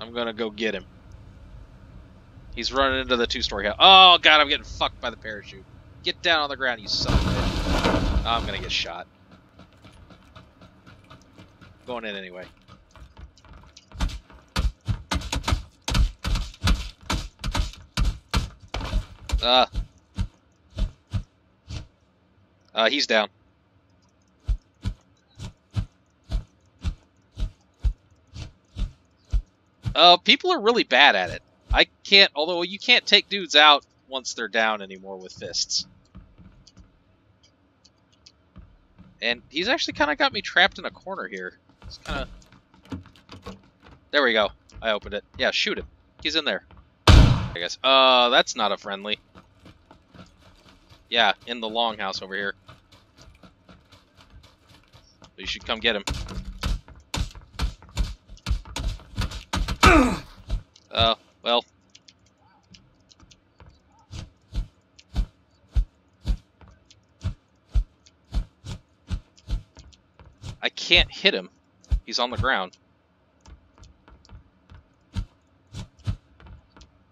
I'm gonna go get him. He's running into the two-story house. Oh god, I'm getting fucked by the parachute. Get down on the ground, you son of a bitch. I'm gonna get shot. Going in anyway. Uh. Uh, he's down. Uh, people are really bad at it. I can't, although you can't take dudes out once they're down anymore with fists. And he's actually kind of got me trapped in a corner here. It's kind of... There we go. I opened it. Yeah, shoot him. He's in there. I guess. Uh, that's not a friendly. Yeah, in the longhouse over here. You should come get him. Uh, well. I can't hit him. He's on the ground.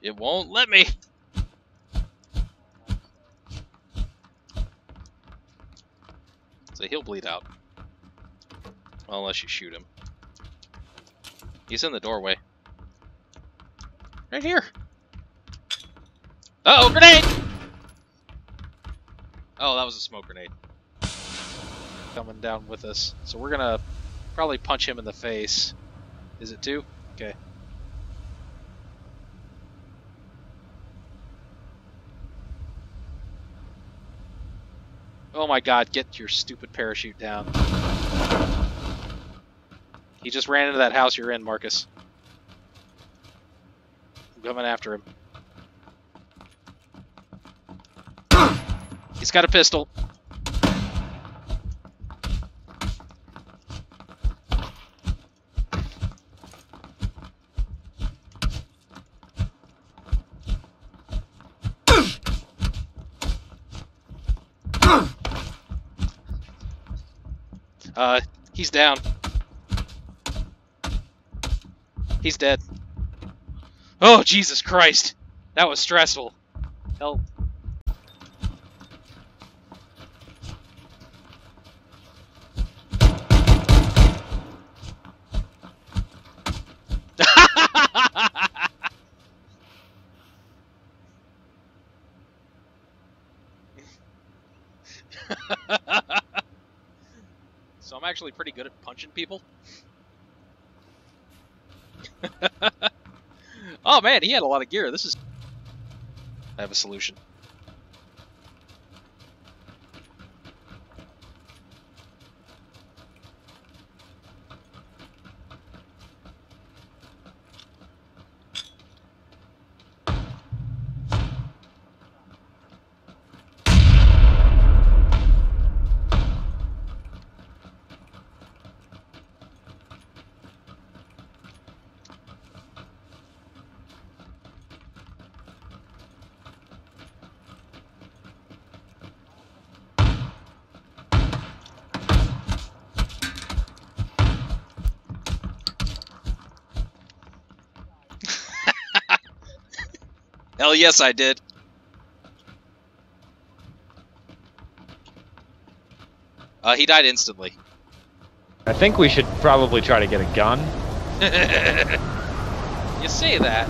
It won't let me. So he'll bleed out. Well, unless you shoot him. He's in the doorway. Right here. Uh oh, grenade! Oh, that was a smoke grenade. Coming down with us. So we're gonna probably punch him in the face. Is it two? Okay. Oh my god, get your stupid parachute down. He just ran into that house you're in, Marcus. I'm coming after him. He's got a pistol. Uh, he's down. He's dead. Oh, Jesus Christ. That was stressful. Help. I'm actually pretty good at punching people. oh man, he had a lot of gear. This is. I have a solution. Hell yes, I did. Uh, he died instantly. I think we should probably try to get a gun. you say that.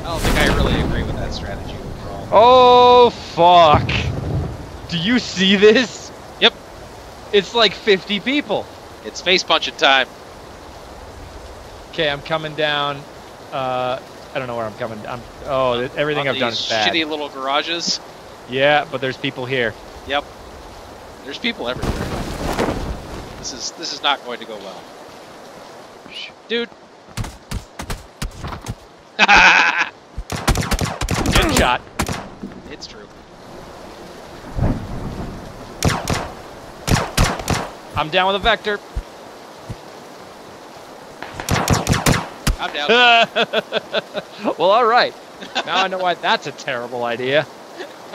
I don't think I really agree with that strategy overall. Oh, fuck. Do you see this? Yep. It's like 50 people. It's face punching time. Okay, I'm coming down. Uh, I don't know where I'm coming. I'm. Oh, everything I've done is bad. Shitty little garages. Yeah, but there's people here. Yep. There's people everywhere. This is this is not going to go well. Dude. Good shot. It's true. I'm down with a vector. I'm down. well, all right. Now I know why that's a terrible idea.